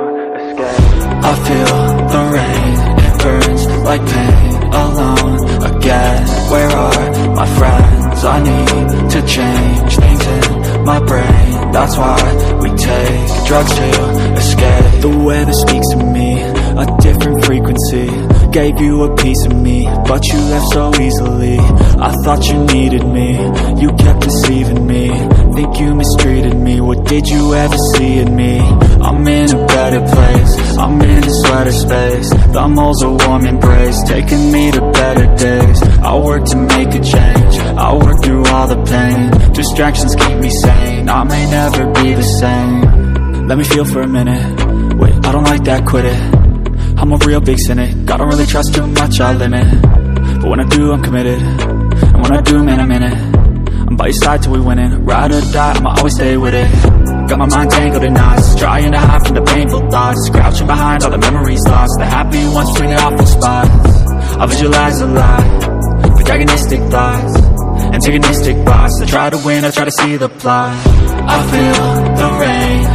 I feel the rain, it burns like pain Alone. Again, where are my friends? I need to change things in my brain. That's why we take drugs to escape. The weather speaks to me, a different frequency. Gave you a piece of me, but you left so easily. I thought you needed me, you kept deceiving me. Think you mistreated me, what did you ever see in me? I'm in a better place, I'm in a sweater space. The moles are warm embrace, taking me to better days. I work to make a change, I work through all the pain. Distractions keep me sane, I may never be the same. Let me feel for a minute, wait, I don't like that, quit it I'm a real big cynic, I don't really trust too much, I limit But when I do, I'm committed, and when I do, man, I'm in it. I'm by your side till we winning, ride or die, I'ma always stay with it. Got my mind tangled in knots, trying to hide from the painful thoughts. Crouching behind all the memories lost, the happy ones between the awful spots I visualize a lot, protagonistic thoughts. Antagonistic boss, I try to win, I try to see the plot. I feel the rain,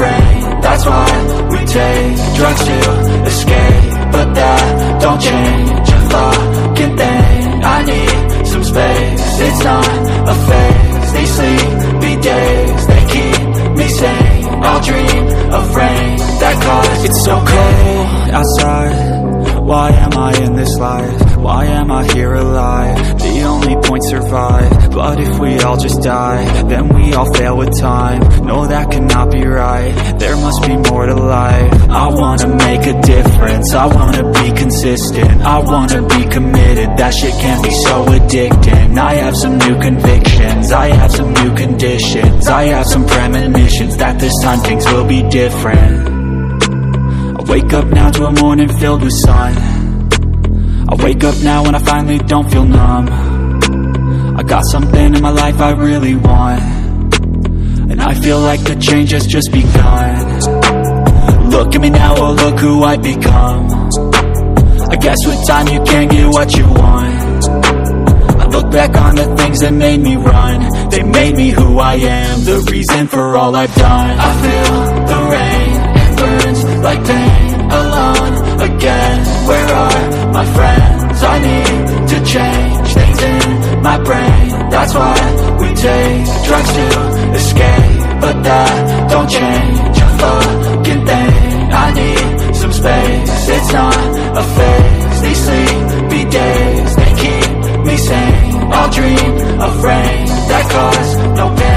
brain. That's why we take drugs to escape. But that don't change a fucking thing. I need some space, it's not a phase. These sleepy days, they keep me sane. I'll dream of rain that cause It's so cold outside. Why am I in this life? Why am I here alive? Only point survive. But if we all just die Then we all fail with time. No, that cannot be right. There must be more to life. I wanna make a difference. I wanna be consistent. I wanna be committed. That shit can be so addicting. I have some new convictions. I have some new conditions. I have some premonitions That this time things will be different. I wake up now to a morning filled with sun. I wake up now and I finally don't feel numb I got something in my life I really want. And I feel like the change has just begun. Look at me now, oh look who I've become. I guess with time you can get what you want. I look back on the things that made me run. They made me who I am The reason for all I've done. I feel the rain, it burns like pain alone again. Where are my friends? I need to change things in my brain that's why we take drugs to escape But that don't change a fucking thing. I need some space, it's not a phase. These sleepy days, they keep me sane. I'll dream a frame that costs no pain.